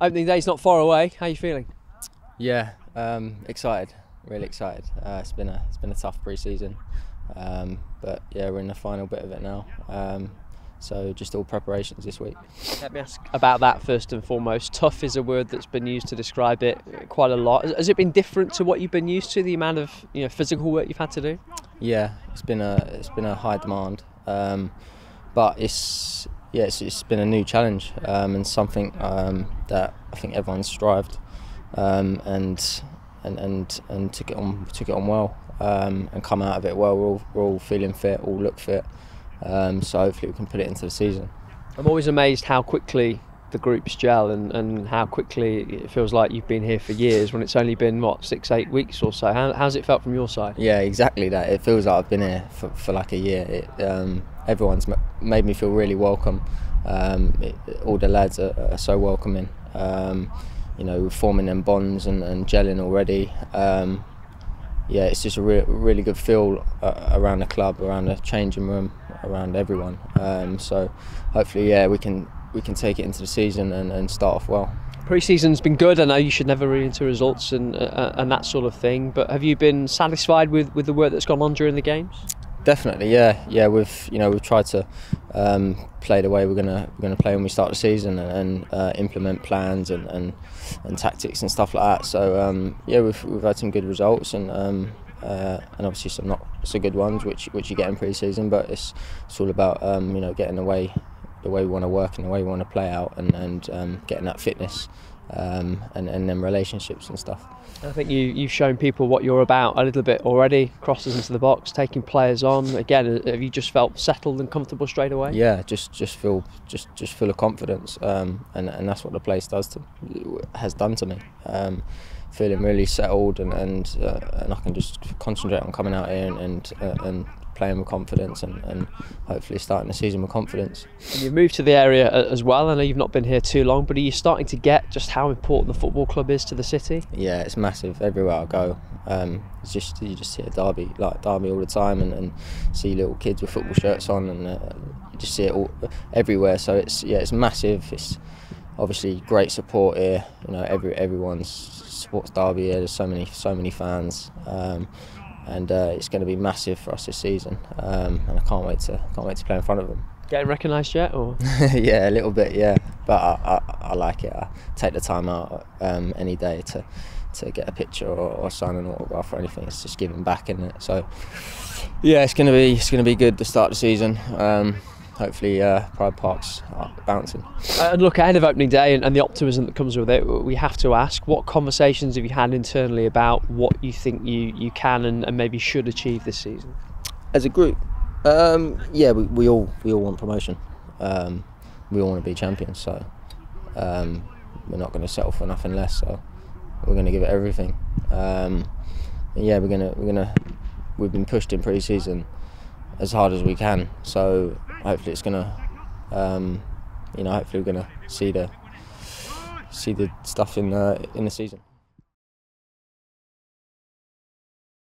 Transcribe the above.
Opening day's not far away. How are you feeling? Yeah, um, excited. Really excited. Uh, it's been a it's been a tough pre-season, um, but yeah, we're in the final bit of it now. Um, so just all preparations this week. Let me ask about that first and foremost. Tough is a word that's been used to describe it quite a lot. Has it been different to what you've been used to? The amount of you know physical work you've had to do. Yeah, it's been a it's been a high demand, um, but it's yeah it's, it's been a new challenge um, and something um, that I think everyone's strived um, and and and and took it on took it on well um, and come out of it well. We're all, we're all feeling fit, all look fit. Um, so hopefully we can put it into the season. I'm always amazed how quickly the groups gel and, and how quickly it feels like you've been here for years when it's only been what six eight weeks or so. How, how's it felt from your side? Yeah, exactly that. It feels like I've been here for, for like a year. It, um, everyone's made me feel really welcome. Um, it, all the lads are, are so welcoming. Um, you know, forming them bonds and, and gelling already. Um, yeah, it's just a re- really good feel uh, around the club, around the changing room, around everyone. Um, so hopefully, yeah, we can we can take it into the season and, and start off well. Pre-season's been good. I know you should never read into results and uh, uh, and that sort of thing. But have you been satisfied with, with the work that's gone on during the games? Definitely, yeah, yeah. We've you know we've tried to um, play the way we're gonna we're gonna play when we start the season and, and uh, implement plans and, and and tactics and stuff like that. So um, yeah, we've we've had some good results and um, uh, and obviously some not so good ones which which you get in pre-season. But it's it's all about um, you know getting the way the way we want to work and the way we want to play out and and um, getting that fitness um, and, and then relationships and stuff. I think you, you've shown people what you're about a little bit already, crosses into the box, taking players on. Again, have you just felt settled and comfortable straight away? Yeah, just just feel just just full of confidence, um, and and that's what the place does to has done to me. Um, feeling really settled and and, uh, and I can just concentrate on coming out here and and, uh, and playing with confidence and, and hopefully starting the season with confidence. And you've moved to the area uh, as well. I know you've not been here too long, but are you starting to get just how important the football club is to the city? Yeah, it's massive everywhere I go. Um, it's just you just see a derby like derby all the time and, and see little kids with football shirts on and uh, you just see it all everywhere. So it's yeah, it's massive. It's obviously great support here. You know, every everyone's supports Derby here. There's so many so many fans. Um, and uh, it's going to be massive for us this season. Um, and I can't wait to can't wait to play in front of them. Getting recognised yet, or yeah, a little bit, yeah. But I, I, I like it. I take the time out um, any day to to get a picture or, or sign an autograph or anything. It's just giving back, isn't it? So yeah, it's gonna be it's gonna be good to start the season. Hopefully uh, Pride Park's bouncing. Uh, and look, ahead of opening day and, and, the optimism that comes with it, we have to ask what conversations have you had internally about what you think you, you can and, and maybe should achieve this season? As a group, um, yeah, we, we all we all want promotion. Um, we all want to be champions, so um, we're not going to settle for nothing less. So we're going to give it everything. Um, yeah, we're gonna we're gonna we've been pushed in pre-season as hard as we can. So hopefully it's gonna, um, you know, hopefully we're gonna see the see the stuff in the in the season.